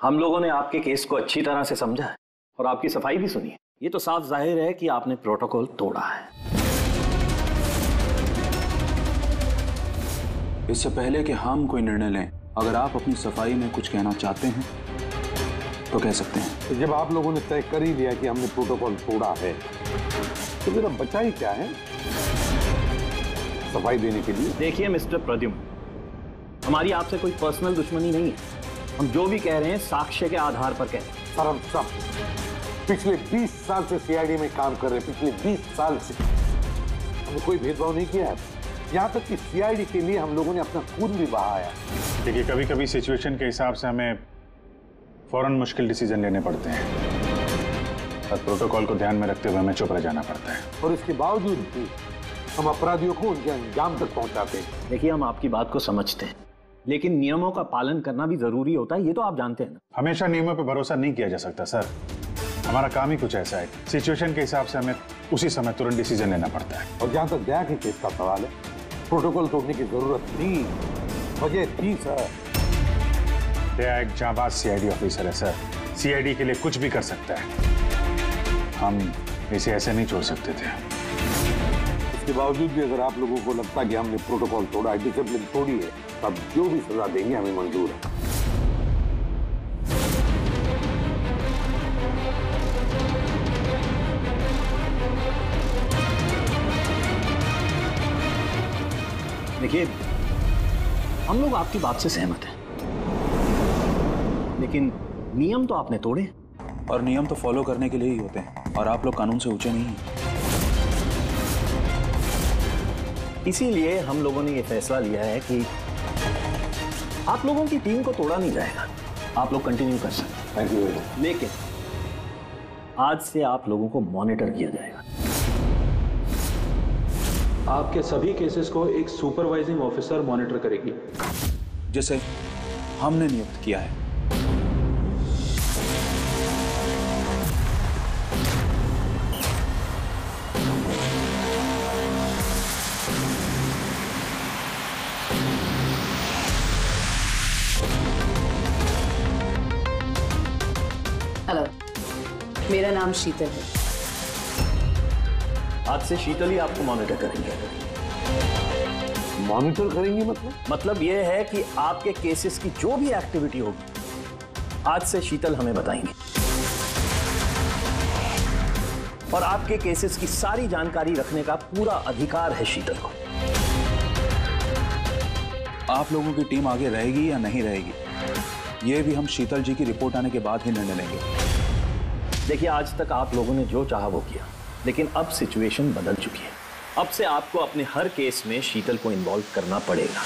हम लोगों ने आपके केस को अच्छी तरह से समझा है और आपकी सफ़ाई भी सुनी है। ये तो साफ़ ज़ाहिर है कि आपने प्रोटोकॉल तोड़ा है। इससे पहले कि हम कोई निर्णय लें अगर आप अपनी सफ़ाई में कुछ कहना चाहते हैं तो कह सकते हैं। तो जब आप लोगों ने तय कर ही लिया कि हमने प्रोटोकॉल तोड़ा है तो मेरा बचा ही क्या है? सफ़ाई देने के लिए। देखिए मिस्टर प्रद्युम्न हमारी आपसे कोई पर्सनल दुश्मनी नहीं है। हम जो भी कह रहे हैं साक्ष्य के आधार पर कह रहे हैं। सर हम सब पिछले 20 साल से सीआईडी में काम कर रहे हैं पिछले 20 साल से। हमने कोई भेदभाव नहीं किया है। यहाँ तक कि सीआईडी के लिए हम लोगों ने अपना खून भी बहाया। देखिए कभी कभी सिचुएशन के हिसाब से हमें फ़ौरन मुश्किल डिसीज़न लेने पड़ते हैं। और प्रोटोकॉल को ध्यान में रखते हुए हमें चुप रह जाना पड़ता है। और इसके बावजूद भी हम अपराधियों को उनके अंजाम तक पहुंचाते हैं। देखिए हम आपकी बात को समझते हैं। लेकिन नियमों का पालन करना भी ज़रूरी होता है ये तो आप जानते हैं ना। हमेशा नियमों पर भरोसा नहीं किया जा सकता सर। हमारा काम ही कुछ ऐसा है। सिचुएशन के हिसाब से हमें उसी समय तुरंत डिसीज़न लेना पड़ता है। और जहाँ तक दया के केस का सवाल है प्रोटोकॉल तोड़ने की ज़रूरत थी वजह थी सर। दया एक जाबाज सीआईडी ऑफिसर है सर। सीआईडी के लिए कुछ भी कर सकता है। हम इसे ऐसे नहीं छोड़ सकते थे। इसके बावजूद भी अगर आप लोगों को लगता कि हमने प्रोटोकॉल तोड़ा है डिसिप्लिन तोड़ी है तब जो भी सजा देंगे हमें मंजूर है। देखिए हम लोग आपकी बात से सहमत हैं। लेकिन नियम तो आपने तोड़े। और नियम तो फॉलो करने के लिए ही होते हैं और आप लोग कानून से ऊँचे नहीं हैं। इसीलिए हम लोगों ने ये फैसला लिया है कि आप लोगों की टीम को तोड़ा नहीं जाएगा। आप लोग कंटिन्यू कर सकते थैंक यू हैं लेकिन आज से आप लोगों को मॉनिटर किया जाएगा। आपके सभी केसेस को एक सुपरवाइजिंग ऑफिसर मॉनिटर करेगी। जिसे हमने नियुक्त किया है। मेरा नाम शीतल है। आज से शीतल ही आपको मॉनिटर करेंगे। मॉनिटर करेंगे मतलब? मतलब यह है कि आपके केसेस की जो भी एक्टिविटी होगी आज से शीतल हमें बताएँगे। और आपके केसेस की सारी जानकारी रखने का पूरा अधिकार है शीतल को। आप लोगों की टीम आगे रहेगी या नहीं रहेगी ये भी हम शीतल जी की रिपोर्ट आने के बाद ही निर्णय लेंगे। देखिए, आज तक आप लोगों ने जो चाहा वो किया, लेकिन अब सिचुएशन बदल चुकी है। अब से आपको अपने हर केस में शीतल को इन्वॉल्व करना पड़ेगा।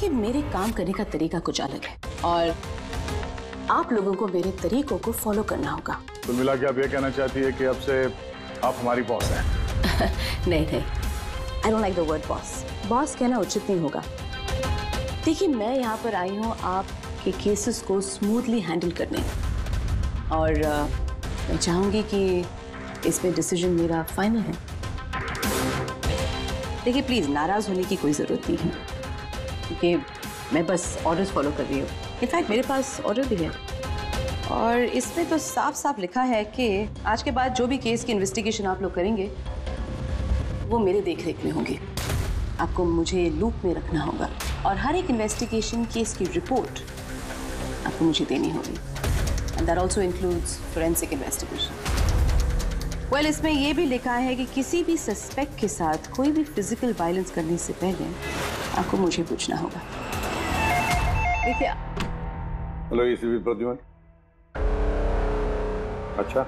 देखिए मेरे काम करने का तरीका कुछ अलग है और आप लोगों को मेरे तरीकों को फॉलो करना होगा। कुल मिला के आप ये कहना चाहती है कि अब से आप हमारी बॉस हैं। नहीं नहीं। I don't like the word boss boss कहना उचित नहीं होगा। देखिए मैं यहाँ पर आई हूँ आपके केसेस को स्मूथली हैंडल करने। और मैं चाहूँगी कि इसमें डिसीज़न मेरा फाइनल है। देखिए प्लीज़ नाराज़ होने की कोई ज़रूरत नहीं है। क्योंकि मैं बस ऑर्डर्स फॉलो कर रही हूँ। इनफैक्ट मेरे पास ऑर्डर भी है। और इसमें तो साफ़ साफ़ लिखा है कि आज के बाद जो भी केस की इन्वेस्टिगेशन आप लोग करेंगे, वो मेरे देखरेख में होगी। आपको मुझे लूप में रखना होगा। और हर एक इन्वेस्टिगेशन केस की रिपोर्ट आपको मुझे देनी होगी। And that also includes forensic investigation well इसमें यह भी लिखा है कि किसी भी सस्पेक्ट के साथ कोई भी फ़िज़िकल वायलेंस करने से पहले आपको मुझे पूछना होगा देखिए हेलो प्रद्युमन अच्छा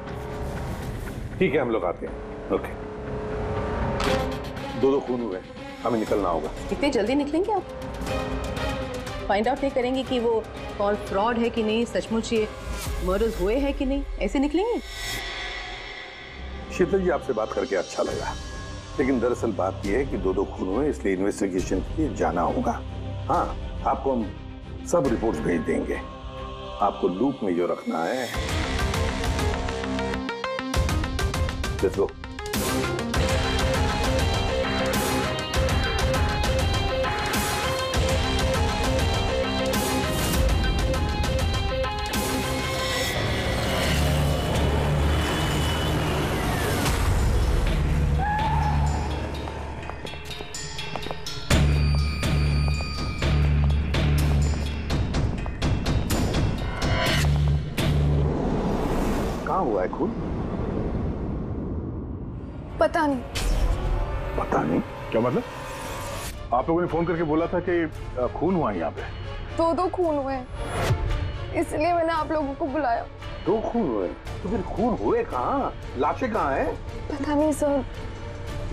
ठीक है हम लोग आते हैं ओके दो दो खून हुए हमें निकलना होगा कितने जल्दी निकलेंगे आप फाइंड आउट नहीं करेंगे कि वो कॉल फ्रॉड है कि नहीं सचमुच ये मर्डर्स हुए हैं कि नहीं ऐसे निकलेंगे शीतल जी आपसे बात करके अच्छा लगा लेकिन दरअसल बात यह है कि दो दो खून हुए इसलिए इन्वेस्टिगेशन के लिए जाना होगा। हाँ आपको हम सब रिपोर्ट भेज देंगे। आपको लूप में जो रखना है। Let's go. हुआ है खून? पता नहीं। पता नहीं? क्या मतलब? आप लोगों ने फ़ोन करके बोला था कि खून हुआ है यहाँ पे। दो दो खून हुए इसलिए मैंने आप लोगों को बुलाया। दो खून हुए तो फिर खून हुए कहाँ? लाशें कहाँ हैं? पता नहीं सर।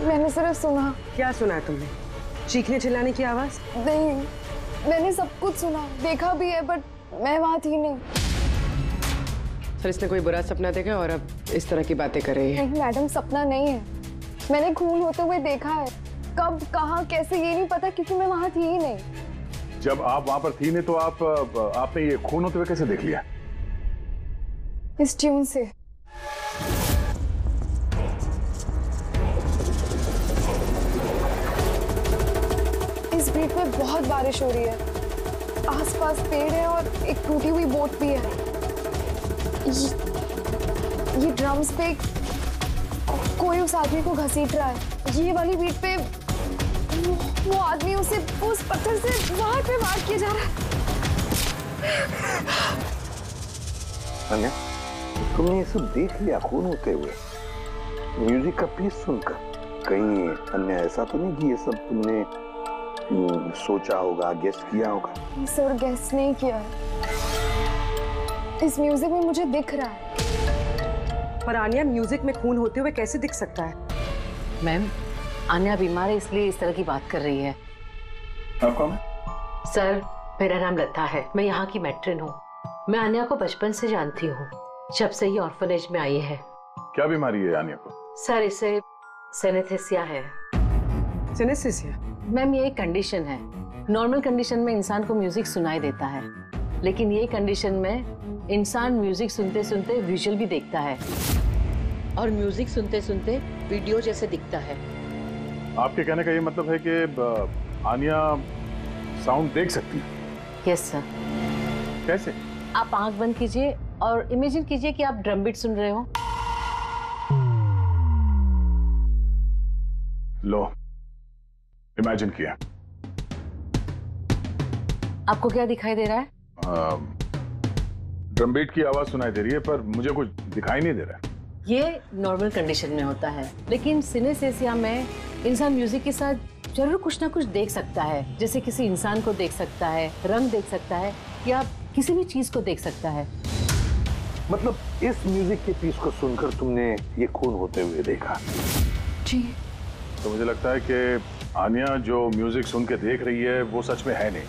मैंने सिर्फ़ सुना। क्या सुना है तुमने? चीखने चिल्लाने की आवाज़? नहीं मैंने सब कुछ सुना। देखा भी है बट मैं वहाँ थी नहीं। सर इसने कोई बुरा सपना देखा और अब इस तरह की बातें कर रही है? नहीं मैडम सपना नहीं है। मैंने खून होते हुए देखा है। कब कहा कैसे ये नहीं पता क्योंकि मैं वहाँ थी ही नहीं। जब आप वहाँ पर थी नहीं तो आप आपने ये खून होते हुए कैसे देख लिया? इस ट्यून से। इस बीट पे बहुत बारिश हो रही है। आसपास पेड़ है और एक टूटी हुई बोट भी है। ये, ये ड्रम्स पे कोई उस आदमी को घसीट रहा है। ये वाली बीट पे वो, वो आदमी उसे उस पत्थर से वहाँ पे वार किया जा रहा है। अन्या तुमने ये सब देख लिया खून होते हुए। म्यूज़िक का पीस सुनकर कहीं अन्य ऐसा तो नहीं कि ये सब तुमने हम्म, सोचा होगा गेस किया होगा? सर गेस नहीं किया है। इस म्यूज़िक में मुझे दिख रहा है। पर आनिया म्यूज़िक में खून होते हुए कैसे दिख सकता है? मैम आन्या बीमार है इसलिए इस तरह की बात कर रही है। आप कौन सर मेरा नाम लता है। मैं यहाँ की मैट्रिन हूँ। मैं आन्या को बचपन से जानती हूँ जब से ये ऑर्फनेज में आई है। क्या बीमारी है आनिया को? सर इसे सेनेथेसिया है। सिनेस्थेसिया मैम ये एक कंडीशन है। नॉर्मल कंडीशन में इंसान को म्यूज़िक सुनाई देता है। लेकिन ये कंडीशन में इंसान म्यूज़िक सुनते सुनते विजुअल भी देखता है। और म्यूज़िक सुनते सुनते वीडियो जैसे दिखता है। आपके कहने का ये मतलब है कि आनिया साउंड देख सकती है। यस सर कैसे? आप आँख बंद कीजिए और इमेजिन कीजिए कि आप ड्रम बीट सुन रहे हो। लो इमेजिन किया। आपको क्या दिखाई दे रहा है? ड्रम बीट की आवाज़ सुनाई दे रही है पर मुझे कुछ दिखाई नहीं दे रहा है। ये नॉर्मल कंडीशन में होता है। लेकिन सिनेसेसिया में इंसान म्यूज़िक के साथ ज़रूर कुछ ना कुछ देख सकता है। जैसे किसी इंसान को देख सकता है रंग देख सकता है या किसी भी चीज़ को देख सकता है। मतलब इस म्यूज़िक के पीस को सुनकर तुमने ये खून होते हुए देखा? जी। तो मुझे लगता है कि आनिया जो म्यूज़िक सुन के देख रही है वो सच में है नहीं।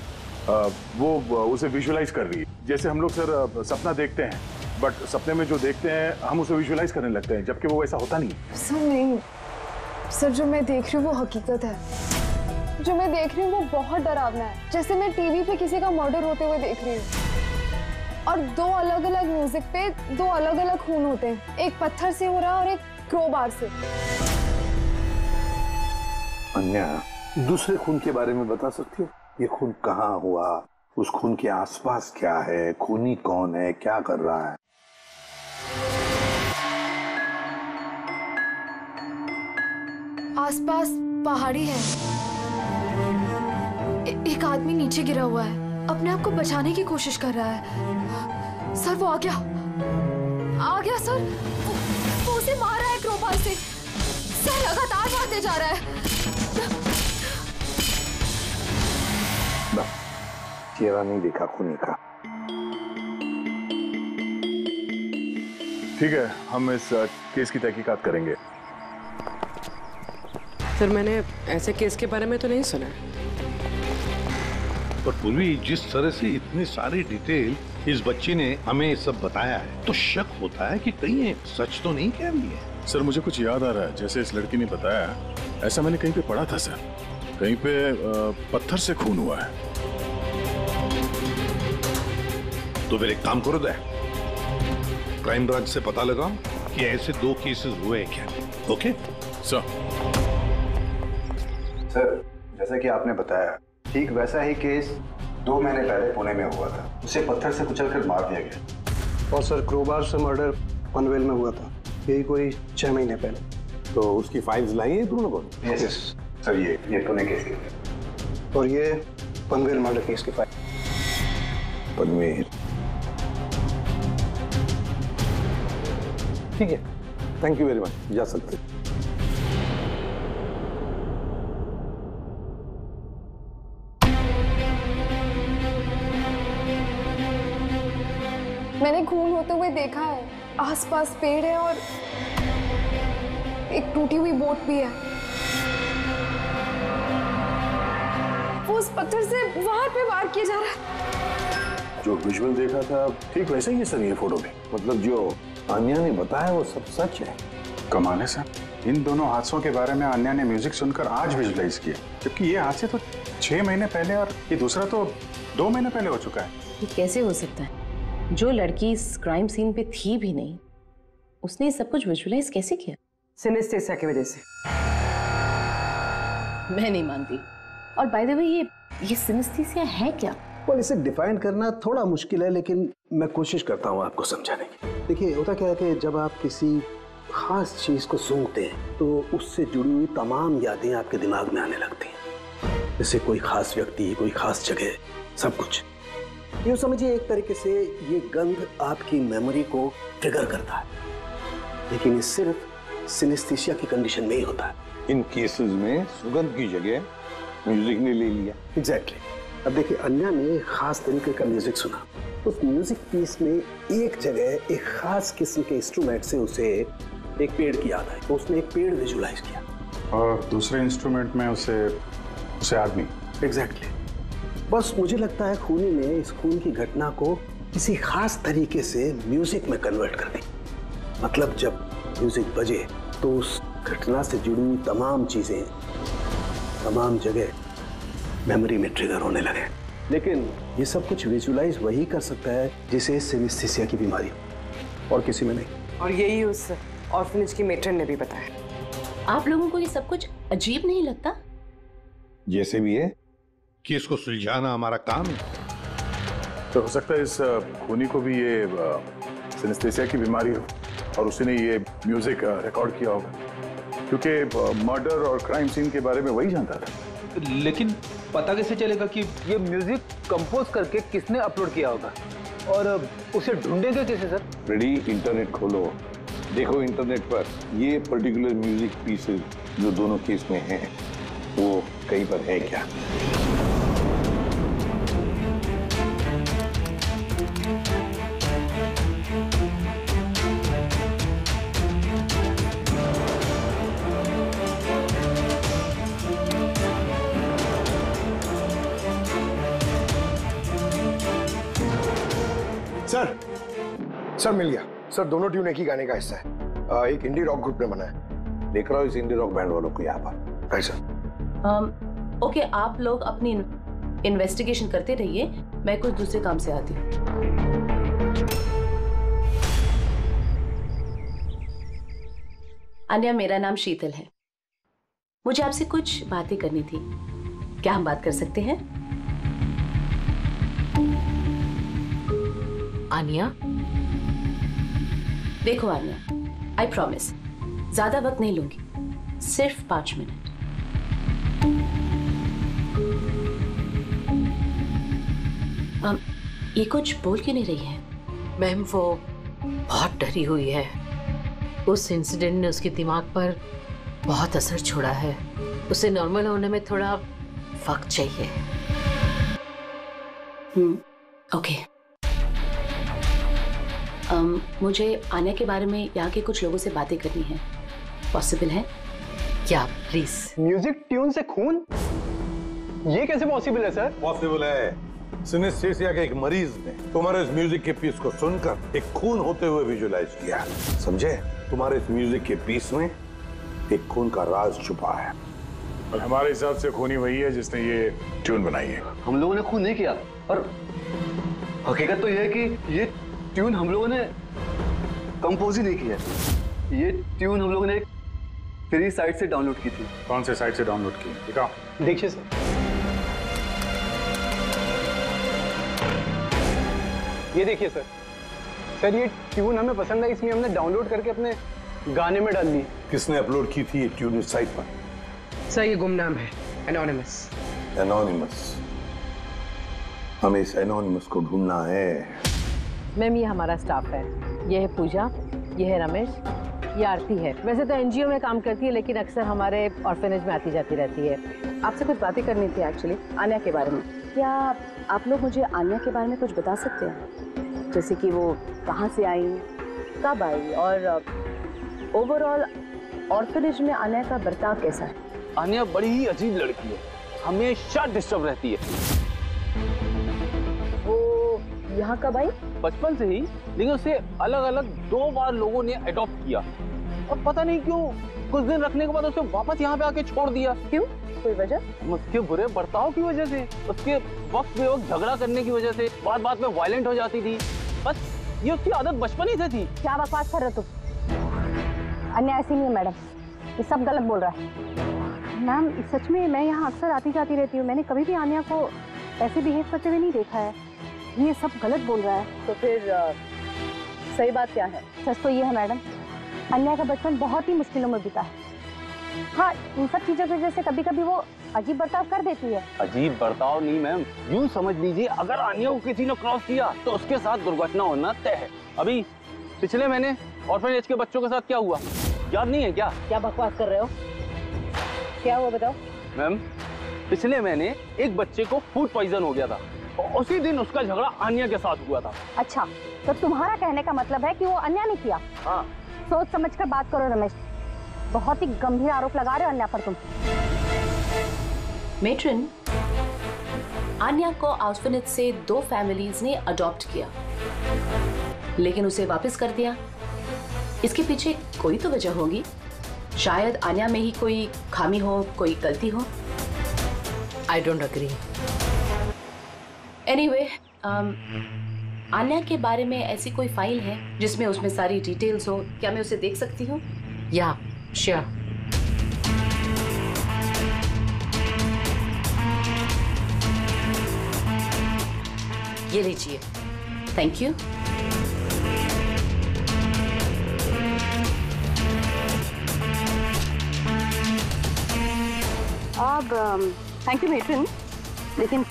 वो उसे विजुअलाइज कर रही है। जैसे हम लोग सर सपना देखते हैं बट सपने में जो देखते हैं हम उसे विजुअलाइज करने लगते हैं जबकि वो ऐसा होता नहीं सर नहीं। सर जो मैं देख रही हूँ वो हकीकत है। जो मैं देख रही हूँ वो बहुत डरावना है। जैसे मैं टीवी पे किसी का मर्डर होते हुए देख रही हूँ। और दो अलग अलग म्यूज़िक पे दो अलग अलग खून होते हैं। एक पत्थर से हो रहा है और एक क्रोबार से। अन्या दूसरे खून के बारे में बता सकती हो? ये खून कहाँ हुआ? उस खून के आसपास क्या है? खूनी कौन है? क्या कर रहा है? आसपास पहाड़ी है। ए, एक आदमी नीचे गिरा हुआ है। अपने आप को बचाने की कोशिश कर रहा है। सर वो आ गया। आ गया सर। वो, वो उसे मार रहा है क्रोबार से। सर लगातार मारते जा रहा है। चेहरा नहीं देखा खूनी का ठीक है हम इस केस की तहकीकात करेंगे। सर मैंने ऐसे केस के बारे में तो नहीं सुना। पर पूर्वी जिस तरह से इतनी सारी डिटेल इस बच्ची ने हमें सब बताया है तो शक होता है कि कहीं सच तो नहीं कह रही है। सर मुझे कुछ याद आ रहा है जैसे इस लड़की ने बताया ऐसा मैंने कहीं पे पढ़ा था सर। कहीं पे पत्थर से खून हुआ है। तो फिर एक काम करो दे। क्राइम ब्रांच से पता लगाओ कि ऐसे दो केसेस हुए हैं क्या? ओके सर सर जैसा कि आपने बताया ठीक वैसा ही केस दो महीने पहले पुणे में हुआ था। उसे पत्थर से कुचलकर मार दिया गया। और सर क्रोबार से मर्डर पनवेल में हुआ था। यही कोई छह महीने पहले। तो उसकी फाइल्स लाई है तुम लोगों ने यस सर ये ये पुणे केस की और ये पनवेल मर्डर केस की फ़ाइल पनवेल। ठीक है। थैंक यू वेरी मच जा सकते मैंने खून होते हुए देखा है। आसपास पेड़ है और एक टूटी हुई बोट भी है। वो उस पत्थर से वार पे वार किया जा रहा है। जो विजुअल देखा था ठीक वैसे ही सर ये फ़ोटो में। मतलब जो आन्या ने बताया वो सब सच है। कमाल है सर। इन दोनों हादसों के बारे में अन्या ने म्यूज़िक सुनकर आज विजुलाइज किया। जबकि ये हादसे तो छह महीने पहले और ये दूसरा तो दो महीने पहले हो चुका है। ये कैसे हो सकता है? जो लड़की इस क्राइम सीन पे थी भी नहीं उसने ये सब कुछ विजुअलाइज कैसे किया? सिनेस्थेसिया की वजह से। मैं नहीं मानती। और बाय द वे ये ये सिनेस्थेसिया है क्या? और इसे डिफाइन करना थोड़ा मुश्किल है लेकिन मैं कोशिश करता हूँ आपको समझाने की। देखिए होता क्या है कि जब आप किसी खास चीज़ को सूंघते हैं तो उससे जुड़ी हुई तमाम यादें आपके दिमाग में आने लगती हैं। जैसे कोई खास व्यक्ति कोई खास जगह सब कुछ। यूँ समझिए एक तरीके से ये गंध आपकी मेमोरी को ट्रिगर करता है। लेकिन ये सिर्फ़ सिनेस्थीसिया की कंडीशन में ही होता है। इन केसेस में सुगंध की जगह म्यूज़िक ने ले लिया। Exactly exactly. अब देखिए अन्या ने खास तरीके का म्यूज़िक सुना। उस म्यूज़िक पीस में एक जगह एक खास किस्म के इंस्ट्रूमेंट से उसे एक पेड़ की याद आई। तो उसने एक पेड़ विजुलाइज किया। और दूसरे इंस्ट्रूमेंट में उसे उसे आदमी। Exactly exactly. बस मुझे लगता है खूनी ने इस खून की घटना को किसी खास तरीके से म्यूज़िक में कन्वर्ट कर दी। मतलब जब म्यूज़िक बजे तो उस घटना से जुड़ी हुई तमाम चीज़ें तमाम जगह मेमोरी में ट्रिगर होने लगे। लेकिन ये सब कुछ विजुलाइज वही कर सकता है जिसे सिनेस्थीसिया की बीमारी हो। और किसी में नहीं। और यही उस ऑर्फनेज की मेट्रन ने भी बताया। आप लोगों को ये सब कुछ अजीब नहीं लगता? जैसे भी है को सुलझाना हमारा काम है। तो हो सकता है इस खूनी को भी ये सिनेस्थेसिया की बीमारी हो और उसने ये म्यूज़िक रिकॉर्ड किया होगा। क्योंकि मर्डर और क्राइम सीन के बारे में वही जानता था। लेकिन पता कैसे चलेगा कि ये म्यूज़िक कंपोज करके किसने अपलोड किया होगा? और उसे ढूंढेंगे कैसे, सर? रेडी इंटरनेट खोलो। देखो इंटरनेट पर, ये पर्टिकुलर म्यूज़िक पीसेस जो दोनों केस में हैं, वो कहीं पर है क्या? सर सर मिल गया। सर दोनों ट्यून एक ही गाने का हिस्सा है। आ, एक इंडी रॉक ग्रुप ने बना है। देख रहा हूँ इस इंडी रॉक बैंड वालों को यहाँ पर। राइट सर um, ओके आप लोग अपनी इन्वेस्टिगेशन करते रहिए। मैं कुछ दूसरे काम से आती हूँ। अन्या मेरा नाम शीतल है। मुझे आपसे कुछ बातें करनी थी। क्या हम बात कर सकते हैं? आनिया? देखो आनिया आई प्रॉमिस ज़्यादा वक्त नहीं लूँगी सिर्फ़ पाँच मिनट। ये कुछ बोल क्यों नहीं रही है? मैम वो बहुत डरी हुई है। उस इंसिडेंट ने उसके दिमाग पर बहुत असर छोड़ा है। उसे नॉर्मल होने में थोड़ा वक्त चाहिए। हम्म ओके अम, मुझे आने के बारे में यहाँ के कुछ लोगों से बातें करनी है। पॉसिबल है? क्या प्लीज़ म्यूज़िक ट्यून से खून? ये कैसे पॉसिबल है सर पॉसिबल है। सिनेस्थेसिया के एक मरीज़ ने तुम्हारे इस म्यूज़िक के पीस को सुनकर एक खून होते हुए विजुलाइज किया। समझे? तुम्हारे इस म्यूज़िक के पीस में एक खून का राज छुपा है। और हमारे हिसाब से खूनी वही है जिसने ये ट्यून बनाई है। हम लोगों ने खून नहीं किया। और हकीकत तो यह है कि ये ट्यून हम लोगों ने कंपोज ही नहीं की है ये ट्यून हम लोगों ने फ्री साइट से डाउनलोड की थी। कौन से साइट से डाउनलोड की दिखाओ। देखिए सर। ये देखिए सर। सर ये ट्यून हमें पसंद है इसलिए हमने डाउनलोड करके अपने गाने में डाल दी किसने अपलोड की थी ये ट्यून इस साइट पर? सर ये गुमनाम है। एनोनिमस एनोनिमस हमें इस एनोनिमस को ढूंढना है। मैम ये हमारा स्टाफ है। ये है पूजा ये है रमेश ये आरती है। वैसे तो एनजीओ में काम करती है लेकिन अक्सर हमारे ऑर्फेनेज में आती जाती रहती है। आपसे कुछ बातें करनी थी एक्चुअली आन्या के बारे में। क्या आप लोग मुझे आन्या के बारे में कुछ बता सकते हैं? जैसे कि वो कहाँ से आई कब आई और ओवरऑल ऑर्फेनेज में आन्या का बर्ताव कैसा है? आनिया बड़ी ही अजीब लड़की है। हमेशा डिस्टर्ब रहती है। यहाँ कब आई बचपन से ही लेकिन उसे अलग अलग दो बार लोगों ने अडॉप्ट किया। और पता नहीं क्यों कुछ दिन रखने के बाद उसे वापस यहाँ पे आके छोड़ दिया। क्यों? कोई वजह? उसके बुरे बर्ताव की वजह से उसके वक्त पे वक्त झगड़ा करने की वजह से बात बात में वायलेंट हो जाती थी। बस ये उसकी आदत बचपन ही से थी। क्या बकवास कर रहे तुम? अन्य ऐसी नहीं है मैडम। ये सब गलत बोल रहा है। मैम सच में मैं यहाँ अक्सर आती जाती रहती हूँ। मैंने कभी भी आनिया को ऐसे बिहेव करते हुए नहीं देखा है। ये सब गलत बोल रहा है। तो फिर सही बात क्या है? सच तो ये है मैडम। अन्या का बचपन बहुत ही मुश्किलों में बीता है। हाँ इन सब चीज़ों की वजह से कभी कभी वो अजीब बर्ताव कर देती है। अजीब बर्ताव नहीं मैम। यूँ समझ लीजिए अगर आनिया को किसी ने क्रॉस किया तो उसके साथ दुर्घटना होना तय है। अभी पिछले महीने ऑर्फेनेज के बच्चों के साथ क्या हुआ? याद नहीं है क्या? क्या बकवास कर रहे हो? क्या हुआ बताओ? मैम पिछले महीने एक बच्चे को फ़ूड पॉइजन हो गया था। उसी दिन उसका झगड़ा आनिया के साथ हुआ था। अच्छा तो तुम्हारा कहने का मतलब है कि वो अन्याय नहीं किया? हाँ। सोच समझ कर बात करो रमेश। बहुत ही गंभीर आरोप लगा रहे हो अन्या पर तुम। मेट्रन आन्या को ऑर्फनेज से दो फैमिलीज़ ने अडॉप्ट किया लेकिन उसे वापस कर दिया। इसके पीछे कोई तो वजह होगी। शायद आन्या में ही कोई खामी हो कोई गलती हो। I don't agree anyway Anya के बारे में ऐसी कोई फ़ाइल है जिसमें उसमें सारी डिटेल्स हो? क्या मैं उसे देख सकती हूँ? या श्योर ये लीजिए। थैंक यू अब थैंक यू मेट्रन लेकिन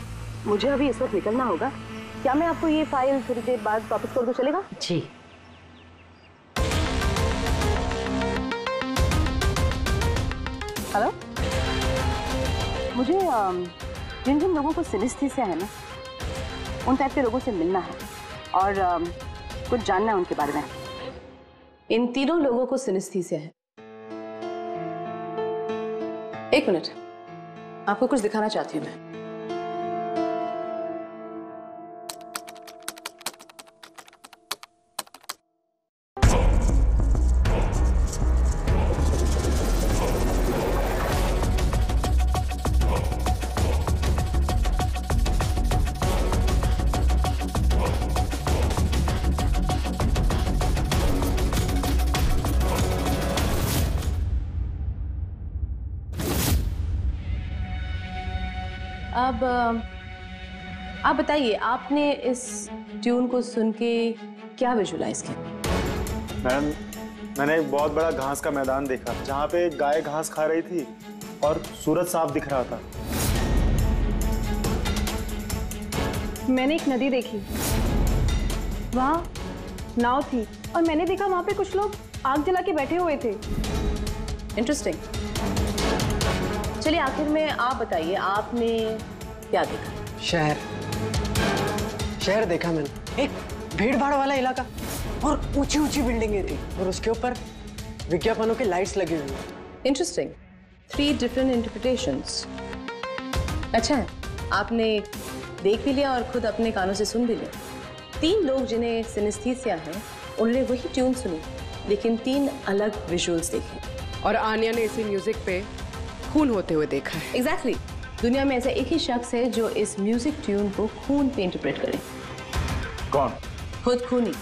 मुझे अभी इस वक्त निकलना होगा। क्या मैं आपको ये फ़ाइल थोड़ी देर बाद वापस कर दूँ चलेगा? जी। हेलो मुझे जिन जिन लोगों को सिनिस्थीसिया है ना उन टाइप के लोगों से मिलना है और कुछ जानना है उनके बारे में। इन तीनों लोगों को सिनिस्थीसिया है। एक मिनट। आपको कुछ दिखाना चाहती हूँ मैं। अब आप बताइए आपने इस ट्यून को सुन के क्या विजुलाइज किया? मैम मैंने एक बहुत बड़ा घास का मैदान देखा जहाँ पे गाय घास खा रही थी और सूरज साफ़ दिख रहा था। मैंने एक नदी देखी। वहाँ नाव थी और मैंने देखा वहाँ पे कुछ लोग आग जला के बैठे हुए थे। इंटरेस्टिंग चलिए आखिर में आप बताइए आपने क्या देखा? शहर। शहर देखा मैंने। एक भीड़ भाड़ वाला इलाका। और ऊँची ऊँची बिल्डिंगें थी। और उसके ऊपर विज्ञापनों के लाइट्स लगे हुए इंटरेस्टिंग थ्री डिफरेंट इंटरप्रिटेशंस अच्छा है आपने देख भी लिया और खुद अपने कानों से सुन भी लिया। तीन लोग जिन्हें सिनेस्थीसिया है उन्होंने वही ट्यून सुनी लेकिन तीन अलग विजुअल्स देखे। और आनिया ने इसी म्यूज़िक पे खून होते हुए देखा है। Exactly exactly. दुनिया में ऐसा एक ही शख्स है जो इस म्यूज़िक ट्यून को खून पे इंटरप्रेट करे। कौन? खुद खूनी।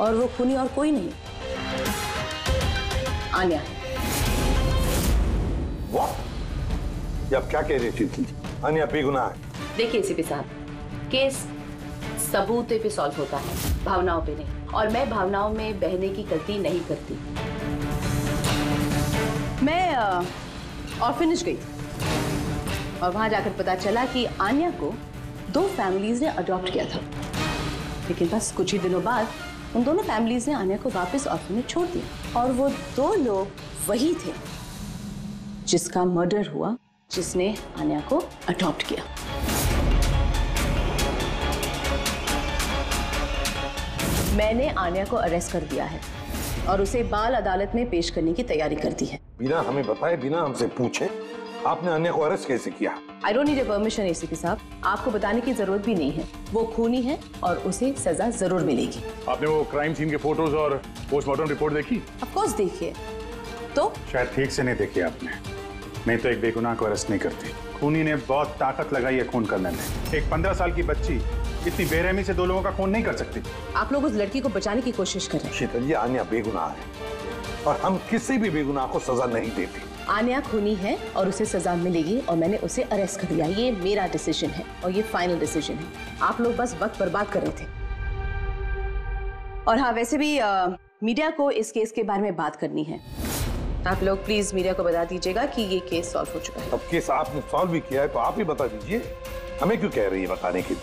और वो खूनी और कोई नहीं। आन्या ये आप क्या कह रही थी? अन्य बेगुनाह है देखिए सीपी साहब केस सबूत पे सॉल्व होता है भावनाओं पे नहीं। और मैं भावनाओं में बहने की गलती नहीं करती। मैं ऑर्फिनेज गई। और वहाँ जाकर पता चला कि आन्या को दो फैमिलीज़ ने अडॉप्ट किया था। लेकिन बस कुछ ही दिनों बाद उन दोनों फैमिलीज़ ने आन्या को वापस ऑर्फिनेज छोड़ दिया। और वो दो लोग वही थे जिसका मर्डर हुआ, जिसने आन्या को अडॉप्ट किया। मैंने आन्या को अरेस्ट कर दिया है। और उसे बाल अदालत में पेश करने की तैयारी कर दी है। बिना हमें बताए बिना हमसे पूछे आपने अन्य को अरेस्ट कैसे किया? I don't need a permission ACP साहब। आपको बताने की ज़रूरत भी नहीं है। वो खूनी है और उसे सजा ज़रूर मिलेगी। आपने वो क्राइम सीन के फ़ोटोज़ और पोस्टमार्टम रिपोर्ट देखी? ऑफ़ कोर्स देखिए। तो? शायद ठीक से नहीं देखी आपने। मैं तो एक बेगुनाह को अरेस्ट नहीं करती। खूनी ने बहुत ताकत लगाई है खून करने में। एक पंद्रह साल की बच्ची इतनी बेरहमी से दो लोगों का खून नहीं कर सकती। आप लोग उस लड़की को बचाने की कोशिश कर। रहे हैं शीतल जी आन्या बेगुनाह है। और हम किसी भी बेगुनाह को सजा नहीं देते। आन्या खूनी है और उसे सजा मिलेगी और मैंने उसे अरेस्ट कर दिया। ये मेरा डिसीज़न है और ये फाइनल डिसीज़न है। आप लोग बस वक्त बर्बाद कर रहे थे। और हाँ वैसे भी आ, मीडिया को इस केस के बारे में बात करनी है। आप लोग प्लीज़ मीडिया को बता दीजिएगा कि ये केस सॉल्व हो चुका है। अब केस आपने सॉल्व भी किया है तो आप ही बता दीजिए। हमें क्यों कह रही है बताने के लिए?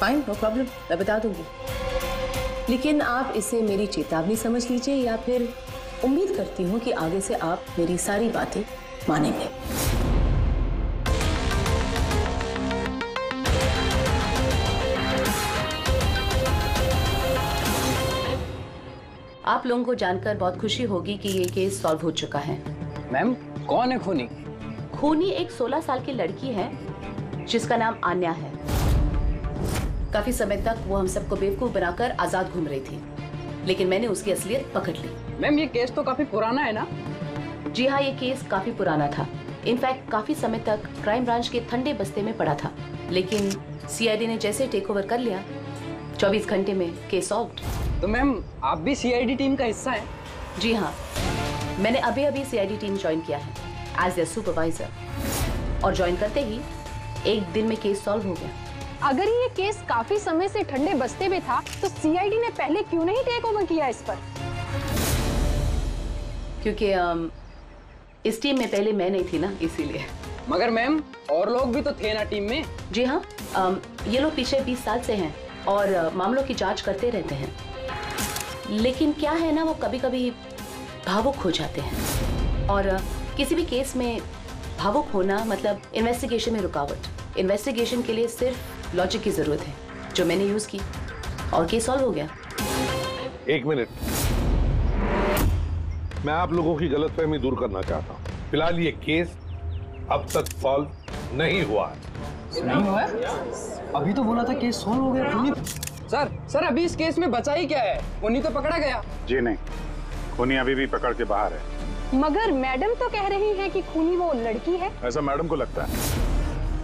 फाइन नो प्रॉब्लम मैं बता दूँगी। लेकिन आप इसे मेरी चेतावनी समझ लीजिए या फिर उम्मीद करती हूँ कि आगे से आप मेरी सारी बातें मानेंगे। आप लोगों को जानकर बहुत खुशी होगी कि ये केस सॉल्व हो चुका है। मैम कौन है खूनी? खूनी एक 16 साल की लड़की है जिसका नाम आन्या है। काफ़ी समय तक वो हम सबको बेवकूफ़ बनाकर आज़ाद घूम रही थी। लेकिन मैंने उसकी असलियत पकड़ ली। मैम ये केस तो काफ़ी पुराना है ना? जी हाँ ये केस काफ़ी पुराना था। इनफैक्ट काफ़ी समय तक क्राइम ब्रांच के ठंडे बस्ते में पड़ा था। लेकिन सीआईडी ने जैसे टेक ओवर कर लिया 24 घंटे में केस सॉल्व तो मैम आप भी सीआईडी टीम का हिस्सा है? जी हाँ मैंने अभी अभी सीआईडी टीम ज्वाइन किया है एज ए सुपरवाइजर और ज्वाइन करते ही एक दिन में केस सॉल्व हो गया। अगर ये केस काफ़ी समय से ठंडे बस्ते में था तो सीआईडी ने पहले क्यों नहीं टेक ओवर किया इस पर? क्योंकि um, इस टीम में पहले मैं नहीं थी ना इसीलिए। मगर मैम और लोग भी तो थे ना टीम में। जी हाँ um, ये लोग पिछले 20 साल से हैं और मामलों की जाँच करते रहते हैं। लेकिन क्या है ना वो कभी कभी भावुक हो जाते हैं। और किसी भी केस में भावुक होना मतलब इन्वेस्टिगेशन में रुकावट। इन्वेस्टिगेशन के लिए सिर्फ़ लॉजिक की ज़रूरत है जो मैंने यूज़ की। और केस सॉल्व हो गया। एक मिनट। मैं आप लोगों की गलतफहमी दूर करना चाहता हूँ। फ़िलहाल ये केस अब तक सॉल्व नहीं हुआ है। नहीं हुआ है? अभी तो बोला था केस सॉल्व हो गया। सर सर अभी इस केस में बचा ही क्या है? खूनी तो पकड़ा गया। जी नहीं। खूनी अभी भी पकड़ के बाहर है। मगर मैडम तो कह रही है कि खूनी वो लड़की है। ऐसा मैडम को लगता है।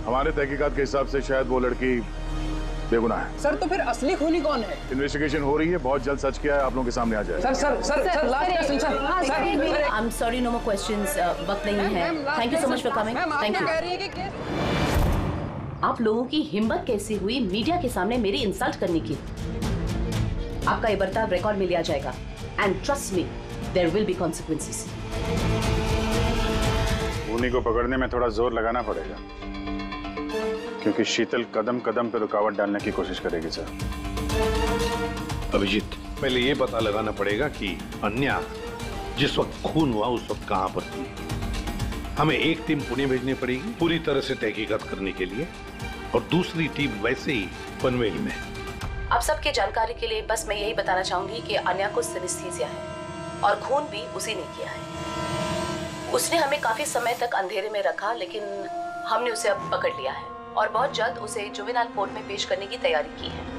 हमारे तहकीकात के हिसाब से शायद वो लड़की बेगुनाह है। सर तो फिर असली खूनी कौन है? इन्वेस्टिगेशन हो रही है बहुत जल्द सच क्या है आप लोगों के सामने आ जाए। Sir sir sir sir last sir sir I am sorry no more questions वक्त नहीं है। Thank you so much for coming thank you आप लोगों की हिम्मत कैसी हुई मीडिया के सामने मेरी इंसल्ट करने की? आपका ये बर्ताव रिकॉर्ड में लिया जाएगा। And trust me there will be consequences उन्हीं को पकड़ने में थोड़ा ज़ोर लगाना पड़ेगा। क्योंकि शीतल कदम कदम पे रुकावट डालने की कोशिश करेगी सर। अभिजीत पहले ये पता लगाना पड़ेगा कि अन्या जिस वक्त खून हुआ उस वक्त कहाँ पर थी। हमें एक टीम पुणे भेजनी पड़ेगी पूरी तरह से तहकीकत करने के लिए और दूसरी टीम वैसे ही पनवेल में। आप सबके जानकारी के लिए बस मैं यही बताना चाहूँगी कि अन्या को सिनेस्थीसिया है और खून भी उसी ने किया है। उसने हमें काफ़ी समय तक अंधेरे में रखा लेकिन हमने उसे अब पकड़ लिया है। और बहुत जल्द उसे जुवेनाल कोर्ट में पेश करने की तैयारी की है।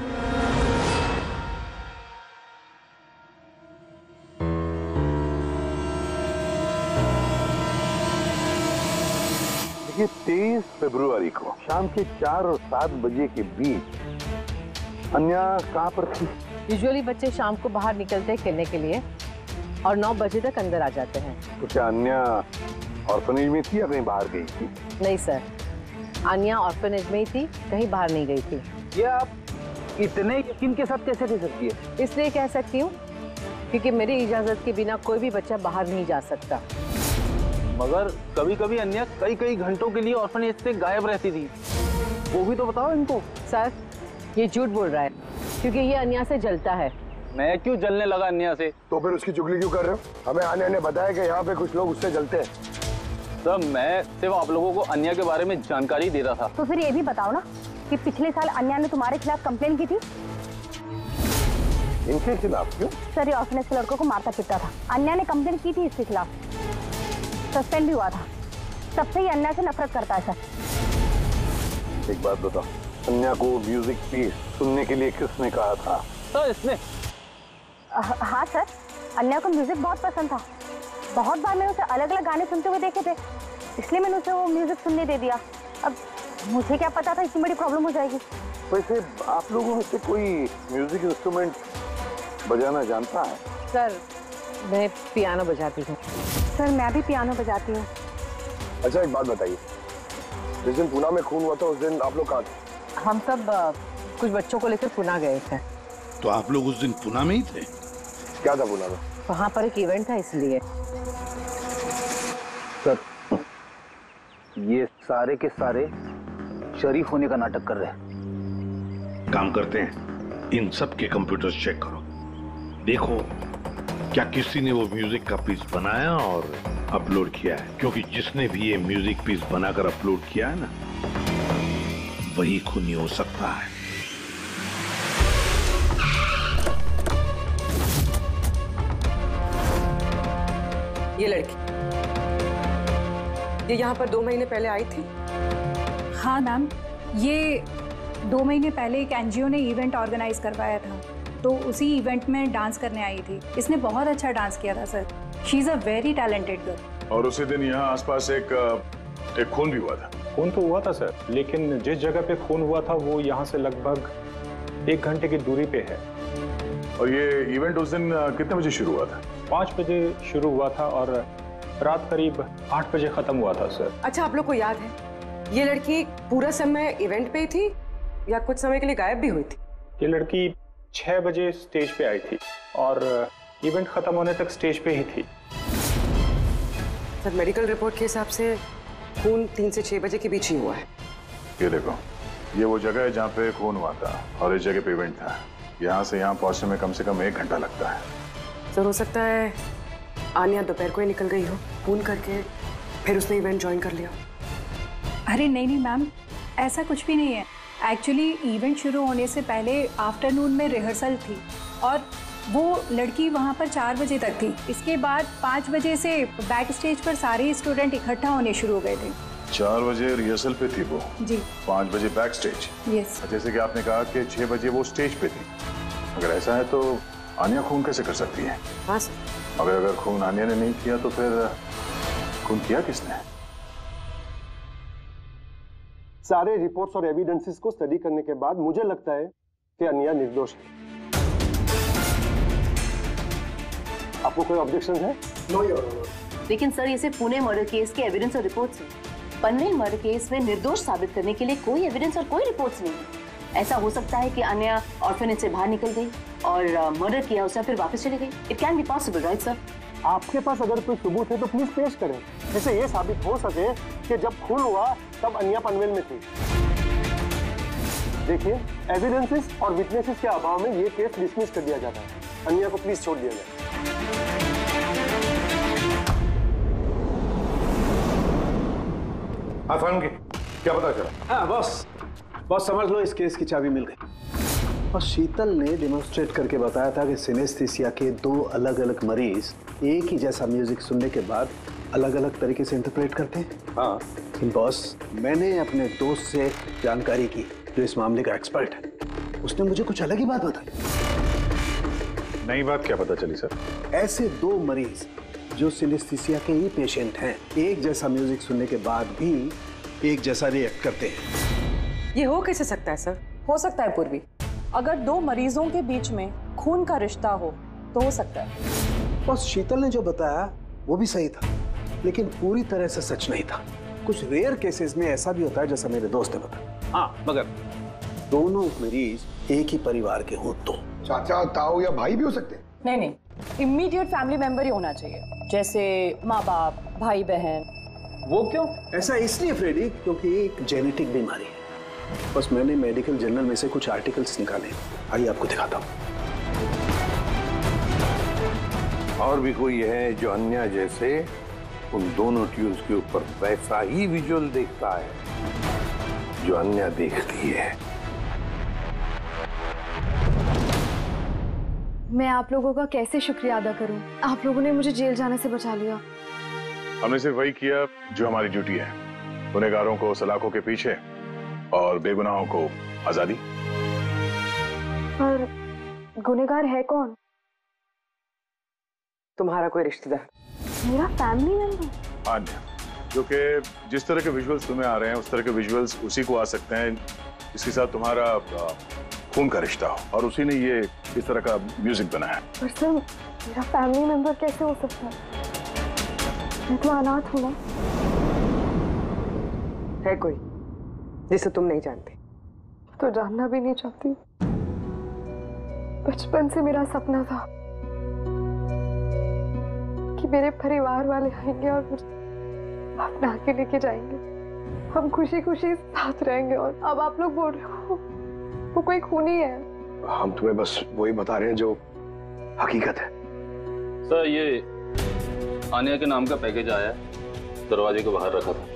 देखिए तेईस फरवरी को शाम के चार और सात बजे के बीच अन्या कहाँ पर थी? यूजुअली बच्चे शाम को बाहर निकलते हैं खेलने के लिए और नौ बजे तक अंदर आ जाते हैं। तो क्या अन्या ऑर्फनेज में थी या कहीं बाहर गई थी? नहीं सर। आनिया ऑर्फनेज में ही थी कहीं बाहर नहीं गई थी। ये आप इतने यकीन के साथ कैसे दे सकती है? इसलिए कह सकती हूँ क्योंकि मेरी इजाज़त के बिना कोई भी बच्चा बाहर नहीं जा सकता। मगर कभी कभी अन्य कई कई घंटों के लिए ऑर्फनेज से गायब रहती थी। वो भी तो बताओ इनको। सर ये झूठ बोल रहा है क्योंकि ये अन्या से जलता है। मैं क्यों जलने लगा अन्या से? तो फिर उसकी चुगली क्यों कर रहे हो? हमें आने ने बताया कि यहाँ पे कुछ लोग उससे जलते हैं। सर मैं सिर्फ़ आप लोगों को अन्या के बारे में जानकारी दे रहा था। तो फिर ये भी बताओ ना कि पिछले साल अन्या ने तुम्हारे खिलाफ कंप्लेन की थी? इनके खिलाफ क्यों? सर ये के लड़कों को मारता पीटता था। अन्या ने कंप्लेन की थी इसके खिलाफ। सस्पेंड भी हुआ था। तब से ही अन्या से नफरत करता है सर। एक बात बताओ अन्या को म्यूज़िक पीस सुनने के लिए किसने कहा था? सर इसने हाँ सर। अन्या को म्यूज़िक बहुत पसंद था। बहुत बार मैंने उसे अलग अलग गाने सुनते हुए देखे थे इसलिए मैंने उसे वो म्यूज़िक सुनने दे दिया। अब मुझे क्या पता था इतनी बड़ी प्रॉब्लम हो जाएगी। वैसे आप लोगों में से कोई म्यूज़िक इंस्ट्रूमेंट बजाना जानता है? सर मैं पियानो बजाती हूँ। सर मैं भी पियानो बजाती हूँ। अच्छा एक बात बताइए। जिस दिन पूना में खून हुआ था उस दिन आप लोग कहाँ थे? हम सब कुछ बच्चों को लेकर पुणे गए थे। तो आप लोग उस दिन पुणे में ही थे? क्या था पूना में? वहाँ पर एक इवेंट था इसलिए। सर ये सारे के सारे शरीफ होने का नाटक कर रहे हैं। काम करते हैं। इन सब के कंप्यूटर चेक करो। देखो क्या किसी ने वो म्यूज़िक का पीस बनाया और अपलोड किया है। क्योंकि जिसने भी ये म्यूज़िक पीस बनाकर अपलोड किया है ना वही खूनी हो सकता है। ये लड़की। ये यहाँ पर दो महीने पहले आई थी? हाँ मैम। ये दो महीने पहले एक एनजीओ ने इवेंट ऑर्गेनाइज करवाया था। तो उसी इवेंट में डांस करने आई थी। इसने बहुत अच्छा डांस किया था sir. She is a very talented girl और उसी दिन यहाँ आसपास एक एक खून भी हुआ था। खून तो हुआ था सर। लेकिन जिस जगह पे खून हुआ था वो यहाँ से लगभग एक घंटे की दूरी पे है। और ये इवेंट उस दिन कितने बजे शुरू हुआ था? पाँच बजे शुरू हुआ था और रात करीब आठ बजे खत्म हुआ था सर। अच्छा आप लोग को याद है ये लड़की पूरा समय इवेंट पे ही थी या कुछ समय के लिए गायब भी हुई थी? ये लड़की छः बजे स्टेज पे आई थी और इवेंट खत्म होने तक स्टेज पे ही थी। सर मेडिकल रिपोर्ट के हिसाब से खून तीन से छह बजे के बीच ही हुआ है। ये देखो ये वो जगह है जहाँ पे खून हुआ था और इस जगह पे इवेंट था। यहाँ से यहाँ पहुँचने में कम से कम एक घंटा लगता है। सर हो सकता है। आनिया दोपहर को ही निकल गई हो। फ़ोन करके फिर उसने इवेंट ज्वाइन कर लिया। अरे नहीं नहीं मैम ऐसा कुछ भी नहीं है। एक्चुअली इवेंट शुरू होने से पहले आफ्टरनून में रिहर्सल थी और वो लड़की वहाँ पर चार बजे तक थी। इसके बाद पाँच बजे से बैक स्टेज पर सारे स्टूडेंट इकट्ठा होने शुरू हो गए थे। चार बजे रिहर्सल पे थी वो? जी। पाँच बजे बैक स्टेज यस जैसे कि आपने कहा कि छह बजे वो स्टेज पे थी। अगर ऐसा है तो आनिया खून कैसे कर सकती है? हाँ सर। अगर अगर खून आनिया ने नहीं किया तो फिर खून किया किसने? सारे रिपोर्ट्स और एविडेंसेस को स्टडी करने के बाद मुझे लगता है कि अनिया निर्दोष है। आपको कोई ऑब्जेक्शन है? नो योर लेकिन सर ये सिर्फ़ पुणे मर्डर केस के एविडेंस और रिपोर्ट्स हैं। पनवेल मर्डर केस में निर्दोष साबित करने के लिए कोई एविडेंस और कोई रिपोर्ट्स नहीं है। ऐसा हो सकता है कि अन्य ऑर्फेनेज से बाहर निकल गई और मर्डर किया उसने फिर वापस चली गई। It can be possible right sir आपके पास अगर कोई सबूत है तो प्लीज़ पेश करें। जिससे ये साबित हो सके कि जब खून हुआ तब अन्या पनवेल में थी। देखिए एविडेंसेस और विटनेसेस के अभाव में ये केस डिसमिस कर दिया जाता है। अन्या को प्लीज़ छोड़ दिया जाए। हाँ क्या पता चला? हाँ बॉस। बॉस समझ लो इस केस की चाबी मिल गई। और शीतल ने डेमोन्स्ट्रेट करके बताया था कि सिनेस्थीसिया के दो अलग अलग मरीज़ एक ही जैसा म्यूज़िक सुनने के बाद अलग अलग तरीके से इंटरप्रेट करते हैं। हाँ। लेकिन बॉस मैंने अपने दोस्त से जानकारी की जो इस मामले का एक्सपर्ट है। उसने मुझे कुछ अलग ही बात बताई। नई बात क्या पता चली सर? ऐसे दो मरीज़ जो सिनेस्थीसिया के ही पेशेंट हैं एक जैसा म्यूज़िक सुनने के बाद भी एक जैसा रिएक्ट करते हैं। ये हो कैसे सकता है सर? हो सकता है पूर्वी। अगर दो मरीजों के बीच में खून का रिश्ता हो तो हो सकता है। बस शीतल ने जो बताया वो भी सही था। लेकिन पूरी तरह से सच नहीं था। कुछ रेयर केसेस में ऐसा भी होता है जैसा मेरे दोस्त ने बताया। हाँ मगर दोनों मरीज़ एक ही परिवार के हों तो। चाचा ताऊ या भाई भी हो सकते हैं। नहीं नहीं इमीडिएट फैमिली मेंबर ही होना चाहिए। जैसे माँ बाप भाई बहन वो क्यों? ऐसा इसलिए फ्रेडी क्योंकि एक जेनेटिक बीमारी। बस मैंने मेडिकल जर्नल में से कुछ आर्टिकल्स निकाले। आइए आपको दिखाता हूँ। और भी कोई है जो अन्य जैसे उन दोनों ट्यून्स के ऊपर वैसा ही विजुअल देखता है जो अन्य देखती है। मैं आप लोगों का कैसे शुक्रिया अदा करूँ? आप लोगों ने मुझे जेल जाने से बचा लिया। हमने सिर्फ़ वही किया जो हमारी ड्यूटी है। गुनेगारों को सलाखों के पीछे और बेगुनाहों को आज़ादी। पर गुनेगार है कौन? तुम्हारा कोई रिश्तेदार? मेरा फैमिली मेंबर अन्य। जो कि जिस तरह के विजुअल्स तुम्हें आ रहे हैं उस तरह के विजुअल्स उसी को आ सकते हैं। इसके साथ तुम्हारा खून का रिश्ता हो। और उसी ने ये इस तरह का म्यूज़िक बनाया। पर सर मेरा फैमिली मेंबर कैसे हो सकता है? मैं तो अनाथ हूँ। ना है कोई? जिसे तुम नहीं जानती। तो जानना भी नहीं चाहती। बचपन से मेरा सपना था कि मेरे परिवार वाले आएँगे और मुझे अपना के लेके जाएँगे। हम खुशी खुशी साथ रहेंगे और अब आप लोग बोल रहे हो वो कोई खूनी है। हम तुम्हें बस वही बता रहे हैं जो हकीकत है। सर ये आनिया के नाम का पैकेज आया है दरवाजे को बाहर रखा था।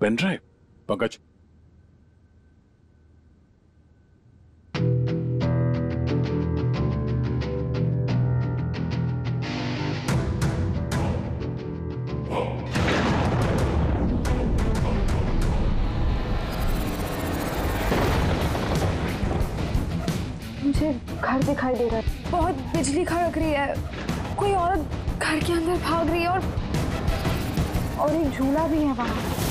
पेन ड्राइव पंकज मुझे घर दिखाई दे रहा है। बहुत बिजली खड़क रही है। कोई औरत घर के अंदर भाग रही है और और एक झूला भी है वहाँ।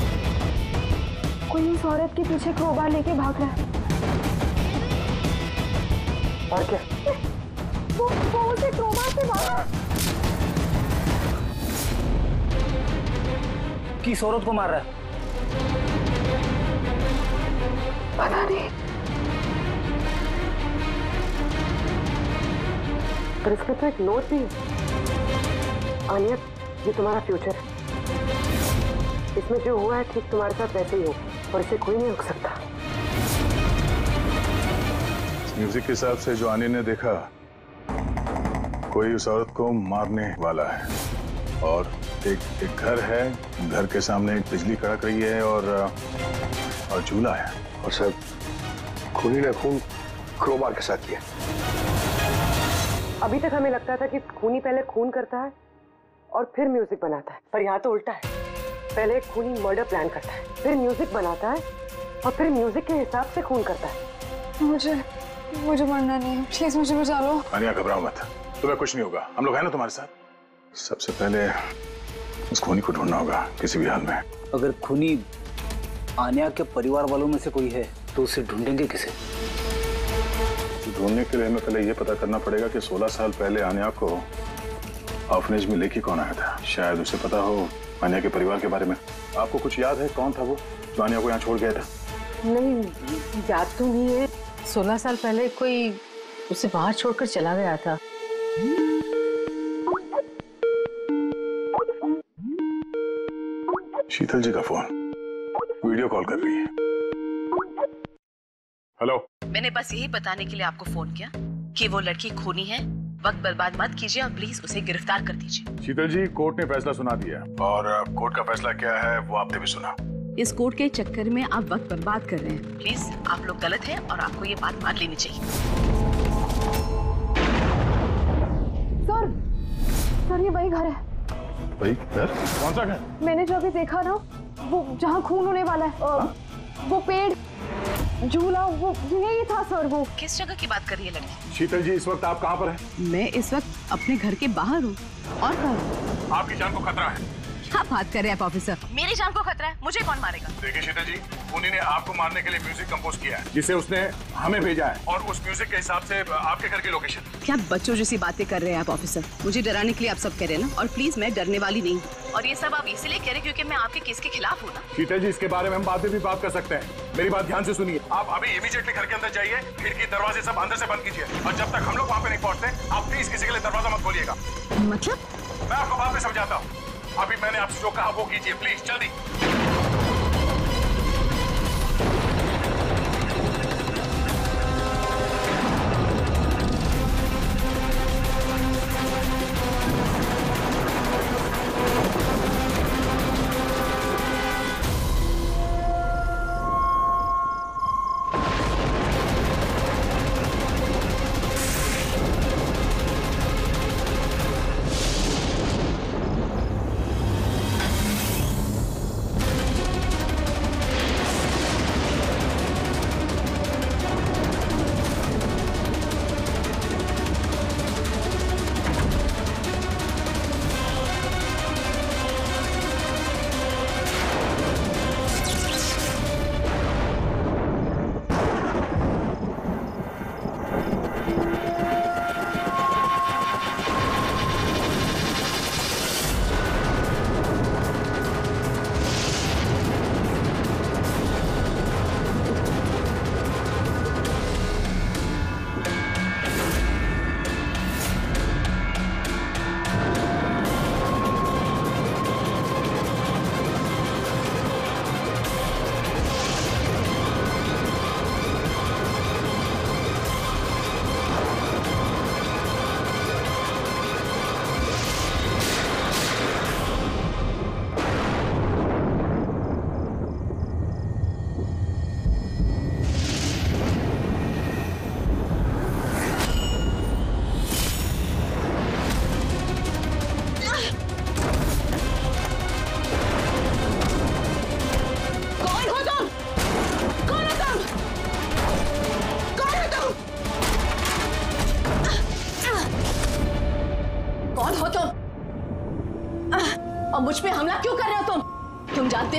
कोई उस औरत के पीछे क्रोबार लेके भाग रहा है। और क्या? वो वो उसे क्रोबार से मारा किस औरत को मार रहा है? पता नहीं। पर इसमें तो एक नोट भी है। आनिया ये तुम्हारा फ्यूचर है। इसमें जो हुआ है ठीक तुम्हारे साथ वैसे ही हो। और इसे कोई नहीं रोक सकता। म्यूज़िक के हिसाब से जो आने ने देखा कोई उस औरत को मारने वाला है। और एक एक घर है घर के सामने एक बिजली कड़क रही है और और झूला है। और सर खूनी ने खून क्रोबार के साथ किया अभी तक हमें लगता था कि खूनी पहले खून करता है और फिर म्यूज़िक बनाता है पर यहाँ तो उल्टा है। पहले एक खूनी मर्डर प्लान करता है फिर म्यूज़िक बनाता है और फिर म्यूज़िक के हिसाब से खून करता है। मुझे मुझे मरना नहीं है। प्लीज़ मुझे बचा लो। अनिया घबराओ मत। तुम्हें कुछ नहीं होगा। हम लोग हैं ना तुम्हारे साथ? सबसे पहले उस खूनी को ढूंढना होगा किसी भी हाल में। अगर खूनी आन्या के परिवार वालों में से कोई है तो उसे ढूंढेंगे किसे? ढूँढने के लिए हमें पहले ये पता करना पड़ेगा कि 16 साल पहले आन्या को ऑफनेज में लेके कौन आया था। शायद उसे पता हो आन्या के परिवार के बारे में। आपको कुछ याद है कौन था वो? जो आन्या को यहाँ छोड़ गया था। नहीं याद तो नहीं है। सोलह साल पहले कोई उसे बाहर छोड़कर चला गया था। शीतल जी का फ़ोन। वीडियो कॉल कर रही है। हेलो। मैंने बस यही बताने के लिए आपको फ़ोन किया कि वो लड़की खूनी है। वक्त बर्बाद मत कीजिए और प्लीज़ उसे गिरफ़्तार कर दीजिए। शीतल जी कोर्ट ने फैसला सुना दिया और कोर्ट का फैसला क्या है वो आपने भी सुना। इस कोर्ट के चक्कर में आप वक्त बर्बाद कर रहे हैं। प्लीज़ आप लोग गलत हैं और आपको ये बात मान लेनी चाहिए। सर सर ये वही घर है। भाई घर? कौन सा घर? मैंने जो अभी देखा ना वो जहाँ खून होने वाला है अ, वो पेड़ झूला वो यही था सर वो। किस जगह की बात कर रही है लड़की? शीतल जी इस वक्त आप कहाँ पर हैं? मैं इस वक्त अपने घर के बाहर हूँ और कहा? आपकी जान को खतरा है। क्या बात कर रहे हैं आप ऑफिसर मेरी जान को खतरा है मुझे कौन मारेगा? देखिए शीतल जी उन्हीं ने आपको मारने के लिए म्यूज़िक कंपोज किया है। जिसे उसने हमें भेजा है। और उस म्यूज़िक के हिसाब से आपके घर की लोकेशन क्या बच्चों जैसी बातें कर रहे हैं आप ऑफिसर मुझे डराने के लिए आप सब कह रहे हैं ना? और प्लीज़ मैं डरने वाली नहीं हूँ। और ये सब आप इसलिए कह रहे हैं क्योंकि मैं आपके केस के खिलाफ हूँ ना। शीतल जी इसके बारे में हम बाद में भी बात कर सकते हैं। मेरी बात ध्यान से सुनिए। आप अभी इमीडिएटली घर के अंदर जाइए खिड़की दरवाजे सब अंदर से बंद कीजिए। और जब तक हम लोग वहाँ पे नहीं पहुँचते आप प्लीज़ किसी के लिए दरवाज़ा मत खोलिएगा। मतलब? मैं आपको बाद में समझाता हूँ। अभी मैंने आपसे जो कहा वो कीजिए प्लीज़ जल्दी।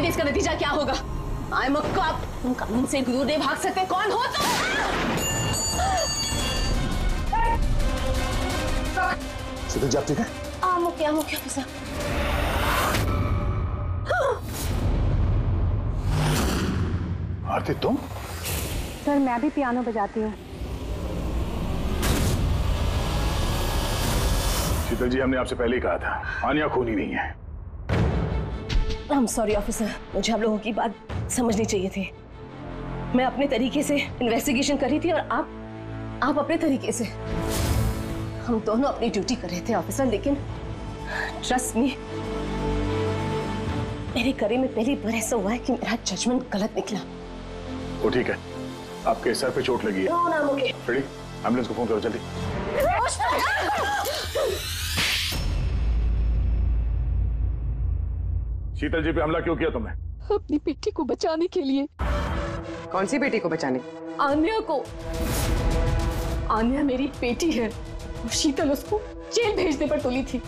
जानते इसका नतीजा क्या होगा? आई एम अ कॉप तुम कानून से दूर नहीं भाग सकते। कौन हो तुम? शीतल जी आप ठीक है? आम ओके आम ओके ऑफिसर आरती तुम? सर मैं भी पियानो बजाती हूँ। शीतल जी हमने आपसे पहले ही कहा था। आनिया खूनी नहीं है। आई एम सॉरी ऑफिसर मुझे आप लोगों की बात समझनी चाहिए थी। मैं अपने तरीके से इन्वेस्टिगेशन कर रही थी और आप आप अपने तरीके से। हम दोनों अपनी ड्यूटी कर रहे थे ऑफिसर लेकिन ट्रस्ट मी मेरे करे में पहली बार ऐसा हुआ है कि मेरा जजमेंट गलत निकला। वो ठीक है। आपके सर पे चोट लगी है। I'm. एंबुलेंस को फ़ोन करो जल्दी। शीतल जी पे हमला क्यों किया तुमने? अपनी बेटी को बचाने के लिए। कौन सी बेटी को बचाने? आन्या को। आन्या मेरी बेटी है और शीतल उसको जेल भेजने पर तुली थी।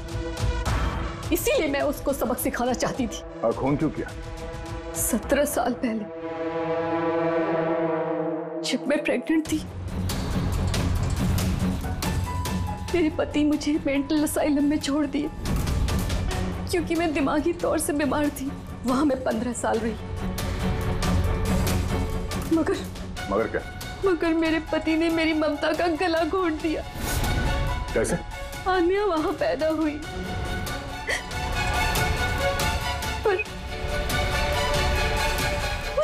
इसीलिए मैं उसको सबक सिखाना चाहती थी। और खून क्यों किया? सत्रह साल पहले जब मैं प्रेग्नेंट थी मेरे पति मुझे मेंटल असाइलम में छोड़ दिए। क्योंकि मैं दिमागी तौर से बीमार थी। वहाँ मैं पंद्रह साल रही। मगर मगर क्या? मगर मेरे पति ने मेरी ममता का गला घोट दिया। कैसे? आन्या वहाँ पैदा हुई। पर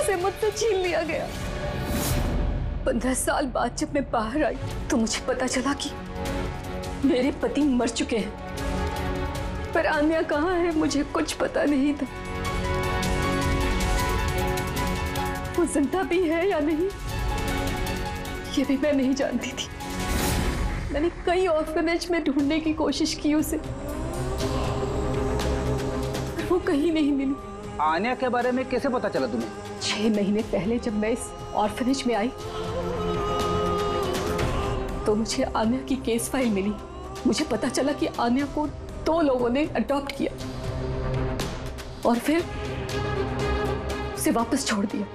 उसे मुझसे छीन लिया गया। पंद्रह साल बाद जब मैं बाहर आई तो मुझे पता चला कि मेरे पति मर चुके हैं। पर आन्या कहाँ है मुझे कुछ पता नहीं था। वो ज़िंदा भी है या नहीं ये भी मैं नहीं जानती थी। मैंने कई ऑर्फनेज में ढूँढने की कोशिश की उसे पर वो कहीं नहीं मिली। आन्या के बारे में कैसे पता चला तुम्हें? छह महीने पहले जब मैं इस ऑर्फनेज में आई तो मुझे आन्या की केस फ़ाइल मिली। मुझे पता चला कि आन्या को दो लोगों ने अडॉप्ट किया। और फिर उसे वापस छोड़ दिया।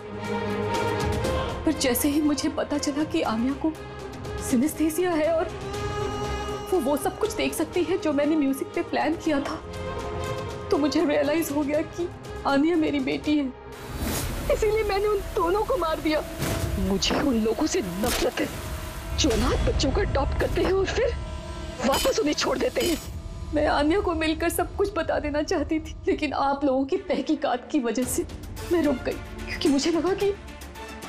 पर जैसे ही मुझे पता चला कि आमिया को सिनेस्थेसिया है और वो वो सब कुछ देख सकती है जो मैंने म्यूज़िक पे प्लान किया था तो मुझे रियलाइज़ हो गया कि आन्या मेरी बेटी है। इसीलिए मैंने उन दोनों को मार दिया। मुझे उन लोगों से नफरत है, जो अनाथ बच्चों को अडॉप्ट करते हैं और फिर वापस उन्हें छोड़ देते हैं। मैं आन्या को मिलकर सब कुछ बता देना चाहती थी, लेकिन आप लोगों की तहकीकात की वजह से मैं रुक गई, क्योंकि मुझे लगा कि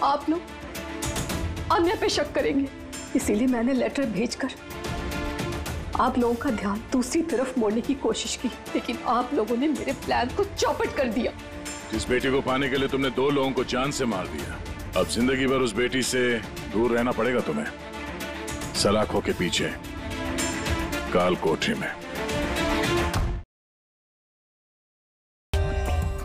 आप लोग आन्या पे शक करेंगे। इसीलिए मैंने लेटर भेजकर आप लोगों का ध्यान दूसरी तरफ़ मोड़ने की कोशिश की, लेकिन आप लोगों ने मेरे प्लान को चौपट कर दिया। जिस बेटी को पाने के लिए तुमने दो लोगों को जान से मार दिया, अब ज़िंदगी भर उस बेटी से दूर रहना पड़ेगा तुम्हें। सलाखों के पीछे काल कोठरी में।